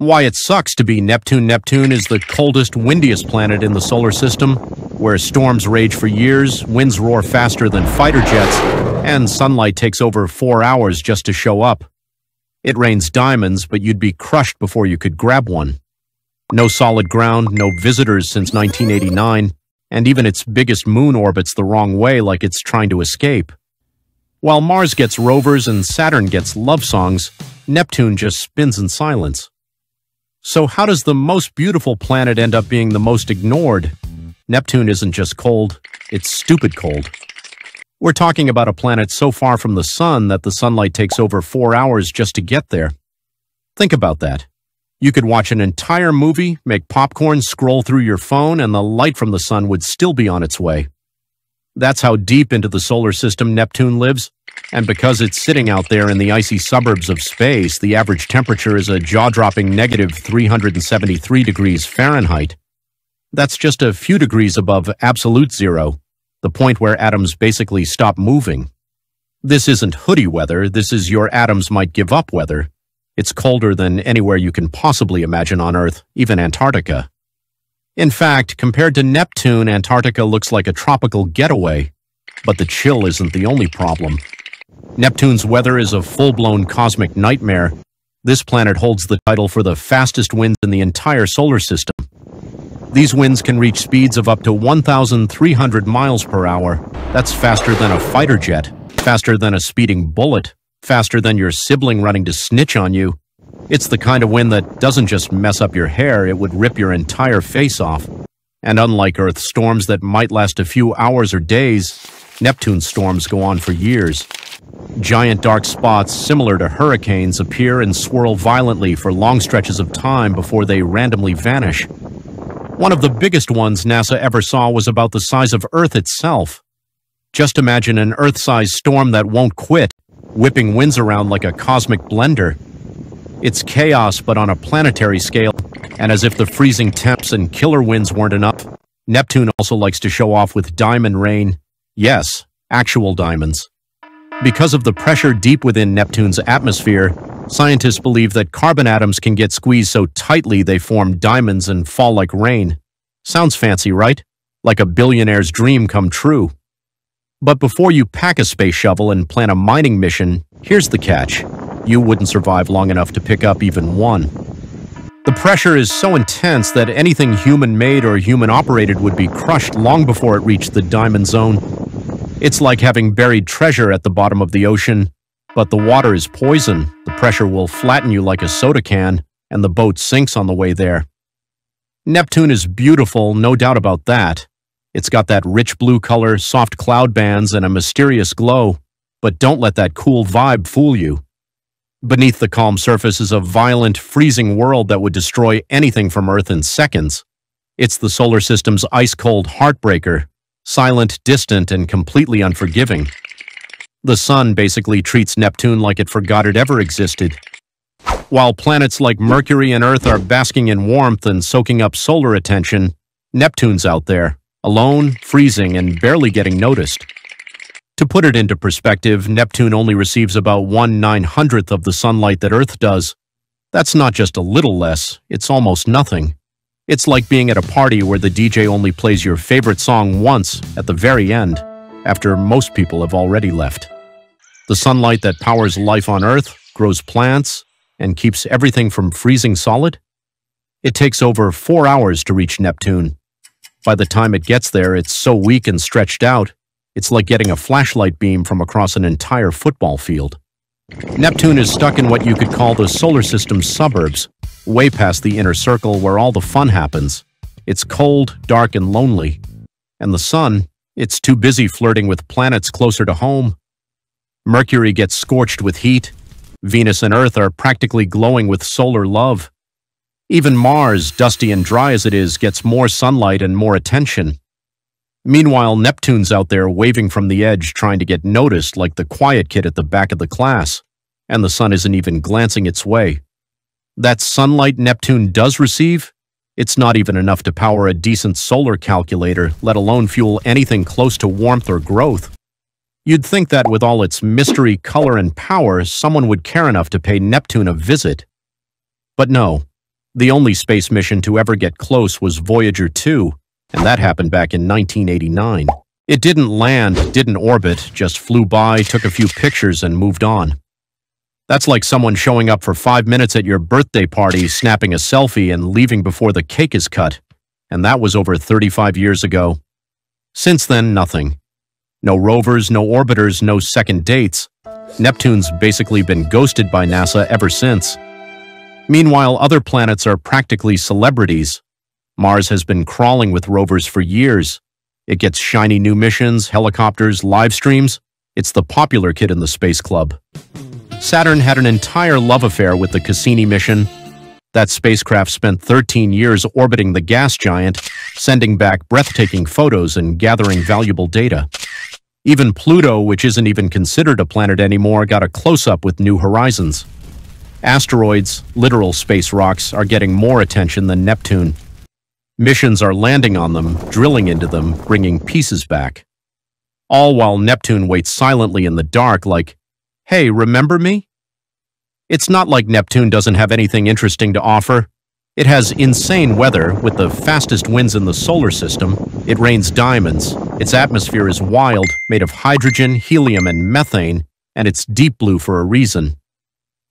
Why it sucks to be Neptune. Neptune is the coldest, windiest planet in the solar system, where storms rage for years, winds roar faster than fighter jets, and sunlight takes over four hours just to show up. It rains diamonds, but you'd be crushed before you could grab one. No solid ground, no visitors since 1989, and even its biggest moon orbits the wrong way like it's trying to escape. While Mars gets rovers and Saturn gets love songs, Neptune just spins in silence. So how does the most beautiful planet end up being the most ignored? Neptune isn't just cold, it's stupid cold. We're talking about a planet so far from the sun that the sunlight takes over four hours just to get there. Think about that. You could watch an entire movie, make popcorn, scroll through your phone, and the light from the sun would still be on its way. That's how deep into the solar system Neptune lives. And because it's sitting out there in the icy suburbs of space, the average temperature is a jaw-dropping negative 373 degrees Fahrenheit. That's just a few degrees above absolute zero, the point where atoms basically stop moving. This isn't hoodie weather, this is your atoms might give up weather. It's colder than anywhere you can possibly imagine on Earth, even Antarctica. In fact, compared to Neptune, Antarctica looks like a tropical getaway. But the chill isn't the only problem. Neptune's weather is a full-blown cosmic nightmare. This planet holds the title for the fastest winds in the entire solar system. These winds can reach speeds of up to 1,300 miles per hour. That's faster than a fighter jet, faster than a speeding bullet, faster than your sibling running to snitch on you, it's the kind of wind that doesn't just mess up your hair, it would rip your entire face off. And unlike Earth storms that might last a few hours or days, Neptune storms go on for years. Giant dark spots similar to hurricanes appear and swirl violently for long stretches of time before they randomly vanish. One of the biggest ones NASA ever saw was about the size of Earth itself. Just imagine an Earth-sized storm that won't quit, whipping winds around like a cosmic blender. It's chaos, but on a planetary scale, and as if the freezing temps and killer winds weren't enough, Neptune also likes to show off with diamond rain. Yes, actual diamonds. Because of the pressure deep within Neptune's atmosphere, scientists believe that carbon atoms can get squeezed so tightly they form diamonds and fall like rain. Sounds fancy, right? Like a billionaire's dream come true. But before you pack a space shovel and plan a mining mission, here's the catch you wouldn't survive long enough to pick up even one. The pressure is so intense that anything human-made or human-operated would be crushed long before it reached the diamond zone. It's like having buried treasure at the bottom of the ocean, but the water is poison, the pressure will flatten you like a soda can, and the boat sinks on the way there. Neptune is beautiful, no doubt about that. It's got that rich blue color, soft cloud bands, and a mysterious glow, but don't let that cool vibe fool you. Beneath the calm surface is a violent, freezing world that would destroy anything from Earth in seconds. It's the solar system's ice-cold heartbreaker, silent, distant, and completely unforgiving. The sun basically treats Neptune like it forgot it ever existed. While planets like Mercury and Earth are basking in warmth and soaking up solar attention, Neptune's out there, alone, freezing, and barely getting noticed. To put it into perspective, Neptune only receives about one nine hundredth of the sunlight that Earth does. That's not just a little less, it's almost nothing. It's like being at a party where the DJ only plays your favorite song once at the very end, after most people have already left. The sunlight that powers life on Earth, grows plants, and keeps everything from freezing solid? It takes over four hours to reach Neptune. By the time it gets there, it's so weak and stretched out, it's like getting a flashlight beam from across an entire football field. Neptune is stuck in what you could call the solar system's suburbs, way past the inner circle where all the fun happens. It's cold, dark, and lonely. And the sun, it's too busy flirting with planets closer to home. Mercury gets scorched with heat. Venus and Earth are practically glowing with solar love. Even Mars, dusty and dry as it is, gets more sunlight and more attention. Meanwhile, Neptune's out there waving from the edge trying to get noticed like the quiet kid at the back of the class, and the sun isn't even glancing its way. That sunlight Neptune does receive, it's not even enough to power a decent solar calculator, let alone fuel anything close to warmth or growth. You'd think that with all its mystery, color, and power, someone would care enough to pay Neptune a visit. But no, The only space mission to ever get close was Voyager 2, and that happened back in 1989. It didn't land, didn't orbit, just flew by, took a few pictures, and moved on. That's like someone showing up for five minutes at your birthday party, snapping a selfie, and leaving before the cake is cut. And that was over 35 years ago. Since then, nothing. No rovers, no orbiters, no second dates. Neptune's basically been ghosted by NASA ever since. Meanwhile, other planets are practically celebrities. Mars has been crawling with rovers for years. It gets shiny new missions, helicopters, live streams. It's the popular kid in the space club. Saturn had an entire love affair with the Cassini mission. That spacecraft spent 13 years orbiting the gas giant, sending back breathtaking photos and gathering valuable data. Even Pluto, which isn't even considered a planet anymore, got a close-up with New Horizons. Asteroids, literal space rocks, are getting more attention than Neptune. Missions are landing on them, drilling into them, bringing pieces back. All while Neptune waits silently in the dark like, hey, remember me? It's not like Neptune doesn't have anything interesting to offer. It has insane weather with the fastest winds in the solar system. It rains diamonds. Its atmosphere is wild, made of hydrogen, helium, and methane, and it's deep blue for a reason.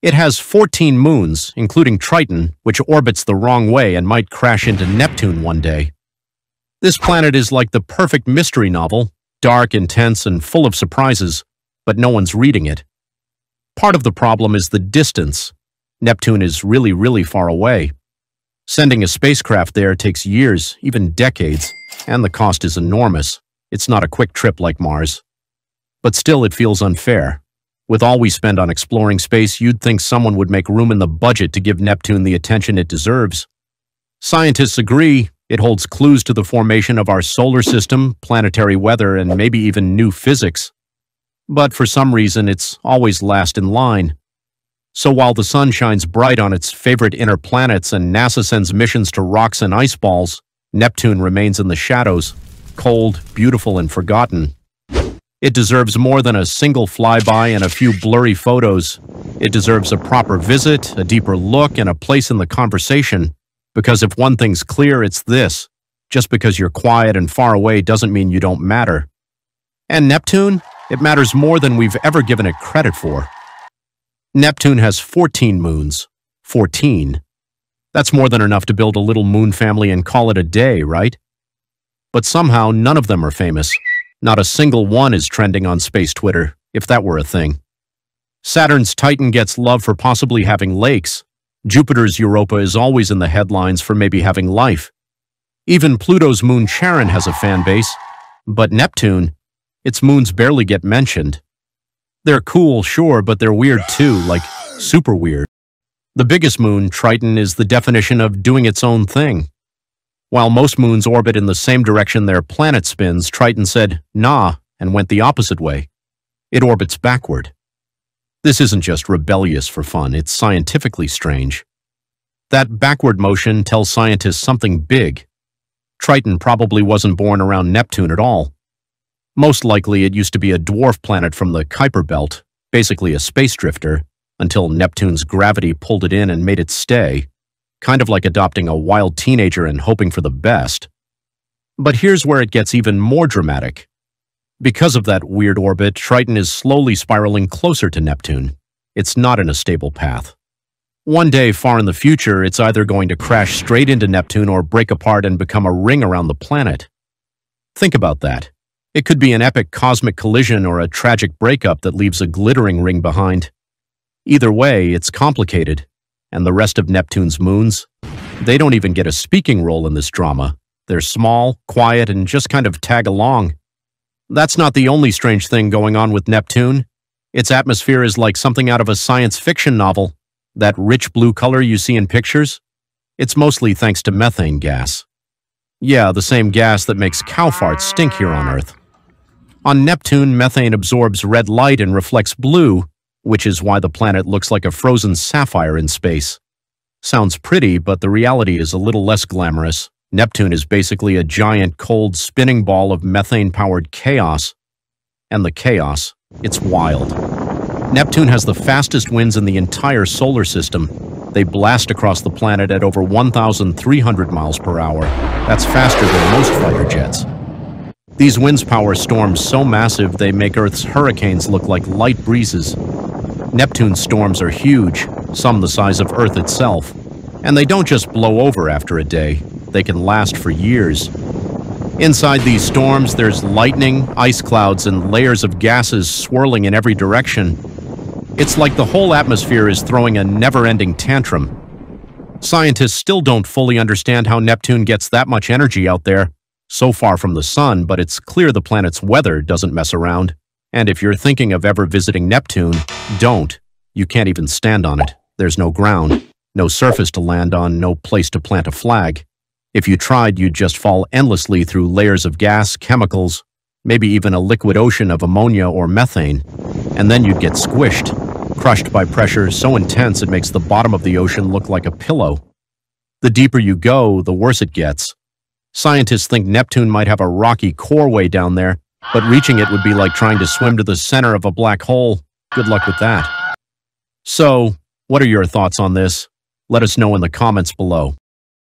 It has 14 moons, including Triton, which orbits the wrong way and might crash into Neptune one day. This planet is like the perfect mystery novel, dark, intense, and full of surprises, but no one's reading it. Part of the problem is the distance. Neptune is really, really far away. Sending a spacecraft there takes years, even decades, and the cost is enormous. It's not a quick trip like Mars. But still, it feels unfair. With all we spend on exploring space, you'd think someone would make room in the budget to give Neptune the attention it deserves. Scientists agree it holds clues to the formation of our solar system, planetary weather, and maybe even new physics. But for some reason, it's always last in line. So while the sun shines bright on its favorite inner planets and NASA sends missions to rocks and ice balls, Neptune remains in the shadows, cold, beautiful, and forgotten. It deserves more than a single flyby and a few blurry photos. It deserves a proper visit, a deeper look, and a place in the conversation. Because if one thing's clear, it's this. Just because you're quiet and far away doesn't mean you don't matter. And Neptune? It matters more than we've ever given it credit for. Neptune has 14 moons. 14. That's more than enough to build a little moon family and call it a day, right? But somehow none of them are famous. Not a single one is trending on space Twitter, if that were a thing. Saturn's Titan gets love for possibly having lakes. Jupiter's Europa is always in the headlines for maybe having life. Even Pluto's moon Charon has a fan base. But Neptune, its moons barely get mentioned. They're cool, sure, but they're weird too, like super weird. The biggest moon, Triton, is the definition of doing its own thing. While most moons orbit in the same direction their planet spins, Triton said, nah, and went the opposite way. It orbits backward. This isn't just rebellious for fun, it's scientifically strange. That backward motion tells scientists something big. Triton probably wasn't born around Neptune at all. Most likely it used to be a dwarf planet from the Kuiper Belt, basically a space drifter, until Neptune's gravity pulled it in and made it stay, kind of like adopting a wild teenager and hoping for the best. But here's where it gets even more dramatic. Because of that weird orbit, Triton is slowly spiraling closer to Neptune. It's not in a stable path. One day far in the future, it's either going to crash straight into Neptune or break apart and become a ring around the planet. Think about that. It could be an epic cosmic collision or a tragic breakup that leaves a glittering ring behind. Either way, it's complicated. And the rest of Neptune's moons? They don't even get a speaking role in this drama. They're small, quiet, and just kind of tag along. That's not the only strange thing going on with Neptune. Its atmosphere is like something out of a science fiction novel. That rich blue color you see in pictures? It's mostly thanks to methane gas. Yeah, the same gas that makes cow farts stink here on Earth. On Neptune, methane absorbs red light and reflects blue, which is why the planet looks like a frozen sapphire in space. Sounds pretty, but the reality is a little less glamorous. Neptune is basically a giant, cold, spinning ball of methane-powered chaos. And the chaos, it's wild. Neptune has the fastest winds in the entire solar system. They blast across the planet at over 1,300 miles per hour. That's faster than most fighter jets. These winds power storms so massive they make Earth's hurricanes look like light breezes. Neptune's storms are huge, some the size of Earth itself. And they don't just blow over after a day, they can last for years. Inside these storms, there's lightning, ice clouds, and layers of gases swirling in every direction. It's like the whole atmosphere is throwing a never-ending tantrum. Scientists still don't fully understand how Neptune gets that much energy out there, so far from the sun, but it's clear the planet's weather doesn't mess around. And if you're thinking of ever visiting Neptune, don't. You can't even stand on it. There's no ground, no surface to land on, no place to plant a flag. If you tried, you'd just fall endlessly through layers of gas, chemicals, maybe even a liquid ocean of ammonia or methane, and then you'd get squished, crushed by pressure so intense it makes the bottom of the ocean look like a pillow. The deeper you go, the worse it gets. Scientists think Neptune might have a rocky core way down there, but reaching it would be like trying to swim to the center of a black hole. Good luck with that. So, what are your thoughts on this? Let us know in the comments below.